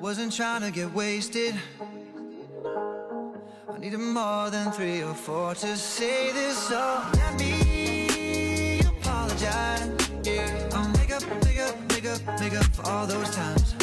Wasn't trying to get wasted. I needed more than three or four to say this. So let me apologize. Yeah, I'll make up, make up, make up, make up for all those times.